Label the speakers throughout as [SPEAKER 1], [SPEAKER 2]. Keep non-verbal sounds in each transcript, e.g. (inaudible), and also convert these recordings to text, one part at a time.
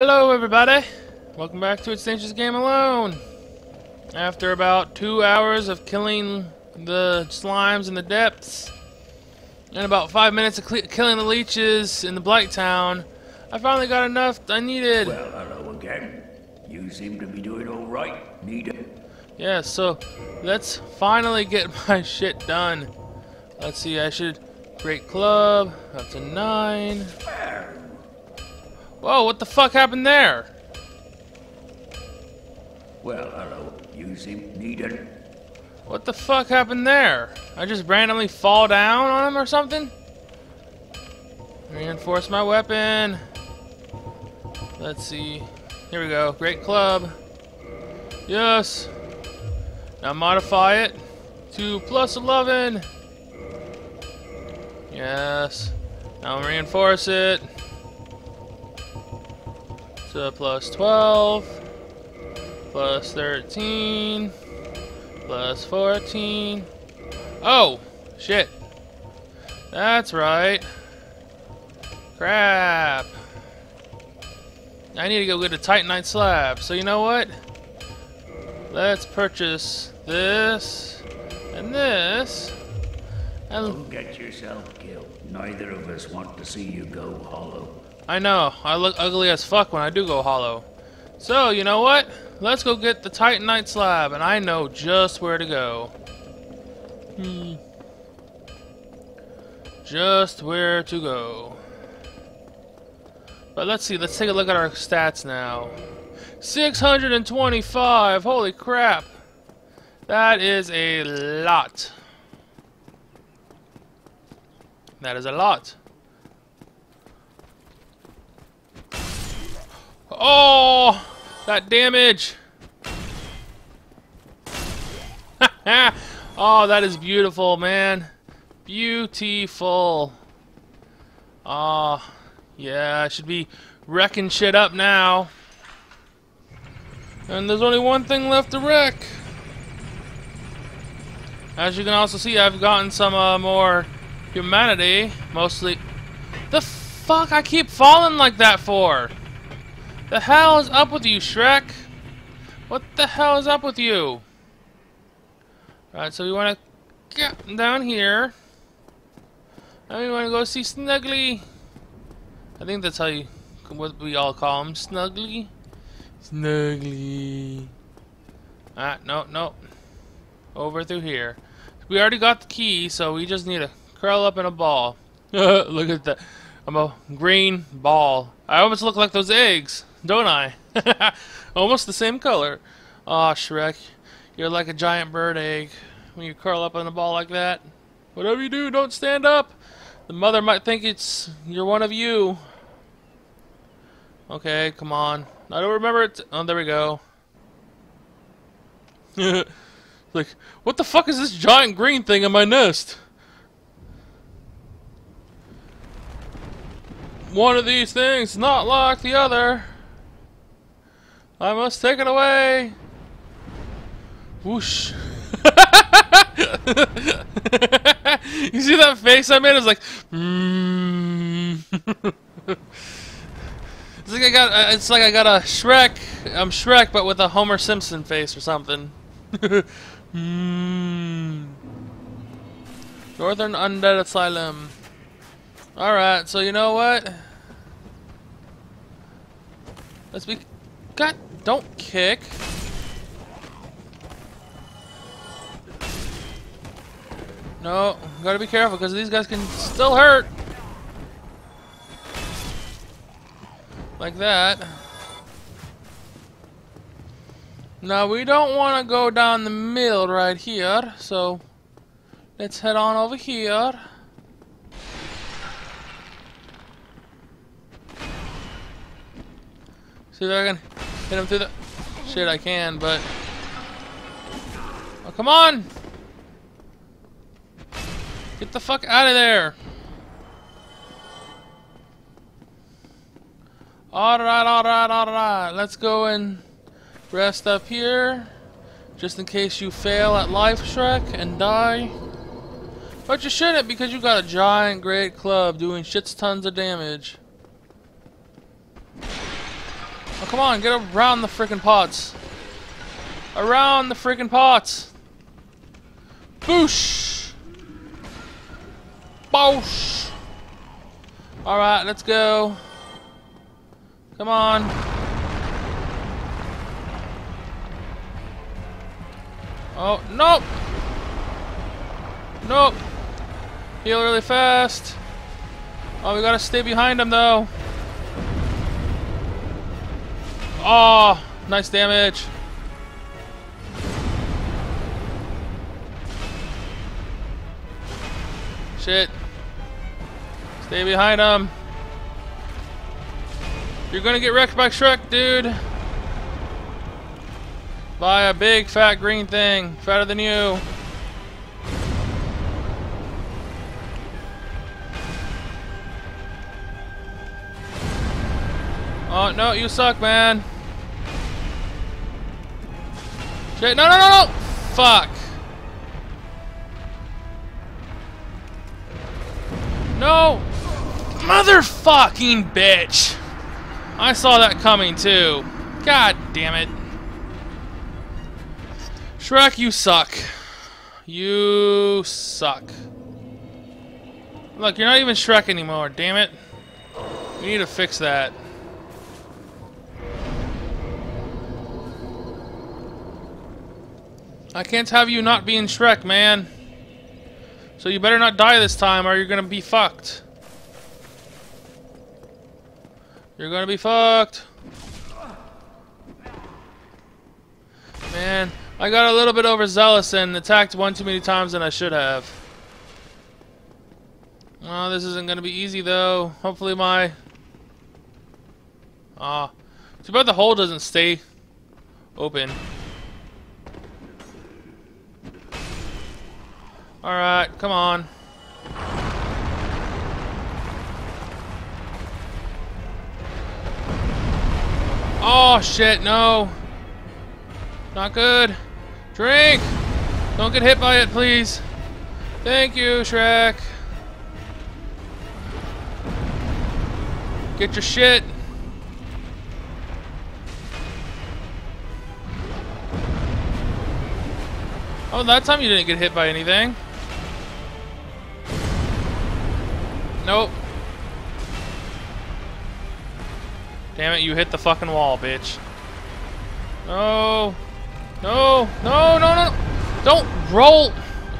[SPEAKER 1] Hello everybody! Welcome back to It's Game Alone! After about two hours of killing the slimes in the depths, and about five minutes of killing the leeches in the Blight Town, I finally got enough I needed.
[SPEAKER 2] Well, hello again. You seem to be doing alright, Nita.
[SPEAKER 1] Yeah, so let's finally get (laughs) my shit done. Let's see, I should... Great club, up to nine. Whoa, what the fuck happened there?
[SPEAKER 2] Well, hello. You seem needed.
[SPEAKER 1] What the fuck happened there? I just randomly fall down on him or something? Reinforce my weapon. Let's see. Here we go. Great club. Yes. Now modify it to plus 11. Yes. Now reinforce it to plus 12, plus 13, plus 14. Oh! Shit. That's right. Crap. I need to go get a Titanite slab. So you know what? Let's purchase this and this.
[SPEAKER 2] And Don't get yourself killed. Neither of us want to see you go hollow.
[SPEAKER 1] I know. I look ugly as fuck when I do go hollow. So, you know what? Let's go get the Titanite slab, and I know just where to go. Hmm. Just where to go. But let's see, let's take a look at our stats now. 625! Holy crap! That is a lot. That is a lot. Oh! That damage! (laughs) oh, that is beautiful, man. Beautiful. Ah, oh, yeah, I should be wrecking shit up now. And there's only one thing left to wreck. As you can also see, I've gotten some uh, more humanity, mostly. The fuck I keep falling like that for? The hell is up with you, Shrek? What the hell is up with you? Alright, so we want to get down here. And we want to go see Snuggly. I think that's how you, what we all call him, Snuggly. Snuggly. Ah, no, no. Over through here. We already got the key, so we just need to curl up in a ball. (laughs) Look at that. I'm a green ball. I almost look like those eggs don't I? (laughs) Almost the same color. Aw, oh, Shrek, you're like a giant bird egg when you curl up on a ball like that. Whatever you do, don't stand up. The mother might think it's you're one of you. Okay, come on. I don't remember it. Oh, there we go. (laughs) like, what the fuck is this giant green thing in my nest? One of these things, not like the other. I must take it away. Whoosh. (laughs) you see that face I made? It's like, mm. (laughs) it's like I got, uh, it's like I got a Shrek. I'm Shrek, but with a Homer Simpson face or something. (laughs) mm. Northern Undead Asylum. Alright, so you know what? Let's be. God don't kick. No, gotta be careful because these guys can still hurt. Like that. Now we don't want to go down the mill right here, so let's head on over here. See if I can Hit him through the... Shit, I can, but... Oh, come on! Get the fuck out of there! Alright, alright, alright. Let's go and rest up here. Just in case you fail at life, Shrek, and die. But you shouldn't because you got a giant great club doing shits tons of damage. Oh, come on, get around the freaking pots. Around the freaking pots. Boosh! Boosh! Alright, let's go. Come on. Oh, nope! Nope! Heal really fast. Oh, we gotta stay behind him though. Oh, nice damage. Shit. Stay behind him. You're gonna get wrecked by Shrek, dude. By a big fat green thing, fatter than you. Oh, no, you suck, man. Shit, no, no, no, no! Fuck. No! Motherfucking bitch! I saw that coming, too. God damn it. Shrek, you suck. You suck. Look, you're not even Shrek anymore, damn it. We need to fix that. I can't have you not being Shrek, man. So you better not die this time or you're gonna be fucked. You're gonna be fucked. Man, I got a little bit overzealous and attacked one too many times than I should have. Oh, this isn't gonna be easy though. Hopefully my... Ah. Too bad the hole doesn't stay open. Alright, come on. Oh, shit, no. Not good. Drink! Don't get hit by it, please. Thank you, Shrek. Get your shit. Oh, that time you didn't get hit by anything. Nope. Damn it, you hit the fucking wall, bitch. No. No. No, no, no. Don't roll.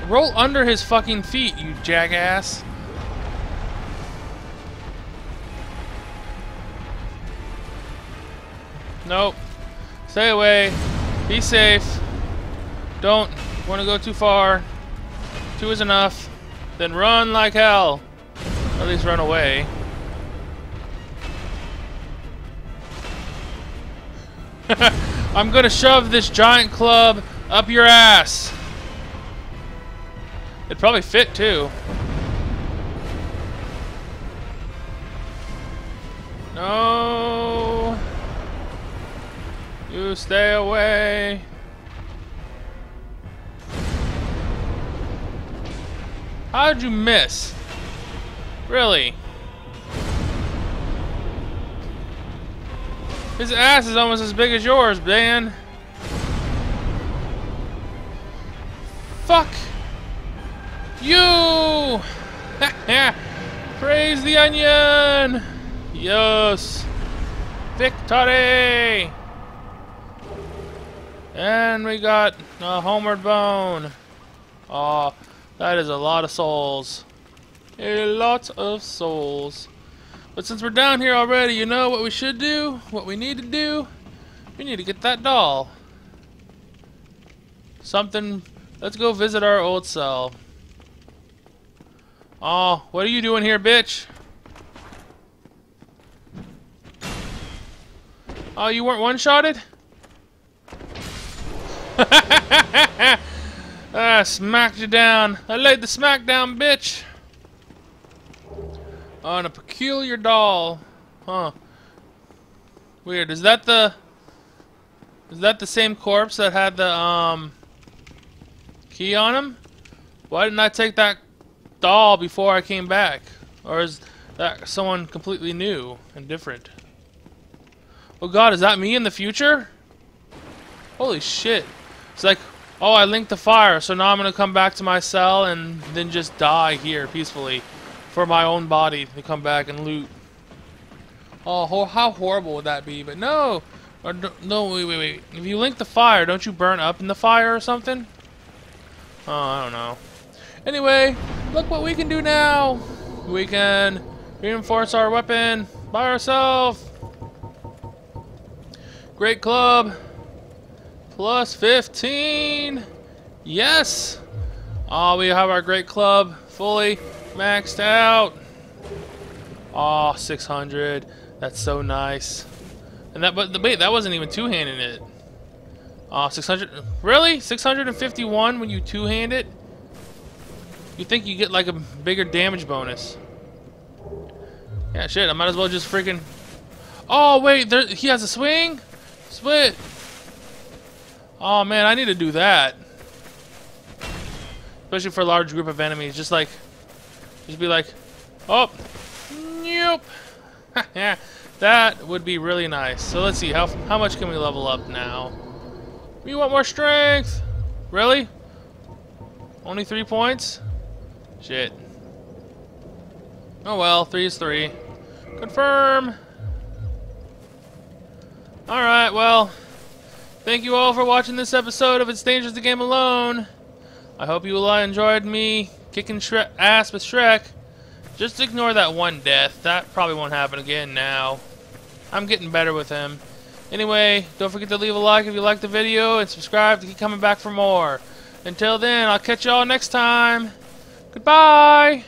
[SPEAKER 1] Roll under his fucking feet, you jackass. Nope. Stay away. Be safe. Don't want to go too far. Two is enough. Then run like hell. At least run away. (laughs) I'm gonna shove this giant club up your ass. It'd probably fit too. No. You stay away. How'd you miss? Really? His ass is almost as big as yours, Dan. Fuck you! (laughs) Praise the onion! Yes! Victory! And we got a homeward bone. Oh, that is a lot of souls. A lot of souls. But since we're down here already, you know what we should do? What we need to do? We need to get that doll. Something... Let's go visit our old cell. Oh, what are you doing here, bitch? Oh, you weren't one-shotted? (laughs) ah, smacked you down. I laid the smack down, bitch. On a peculiar doll. Huh. Weird. Is that the... Is that the same corpse that had the, um... Key on him? Why didn't I take that doll before I came back? Or is that someone completely new and different? Oh god, is that me in the future? Holy shit. It's like, oh, I linked the fire, so now I'm gonna come back to my cell and then just die here peacefully for my own body to come back and loot. Oh, how horrible would that be? But no! No, wait, wait, wait. If you link the fire, don't you burn up in the fire or something? Oh, I don't know. Anyway, look what we can do now! We can reinforce our weapon by ourselves. Great club. Plus 15. Yes! Oh, we have our great club fully maxed out. Oh, 600. That's so nice. And that, but the wait, that wasn't even two-handing it. Oh, 600. Really? 651 when you two-hand it? You think you get like a bigger damage bonus? Yeah, shit. I might as well just freaking. Oh wait, there, he has a swing. Split. Oh man, I need to do that. Especially for a large group of enemies. Just like, just be like, oh, nope. (laughs) yeah, that would be really nice. So let's see, how how much can we level up now? We want more strength. Really? Only three points? Shit. Oh well, three is three. Confirm. Alright, well, thank you all for watching this episode of It's Dangerous to Game Alone. I hope you all enjoyed me kicking Shre ass with Shrek. Just ignore that one death. That probably won't happen again now. I'm getting better with him. Anyway, don't forget to leave a like if you liked the video and subscribe to keep coming back for more. Until then, I'll catch y'all next time. Goodbye!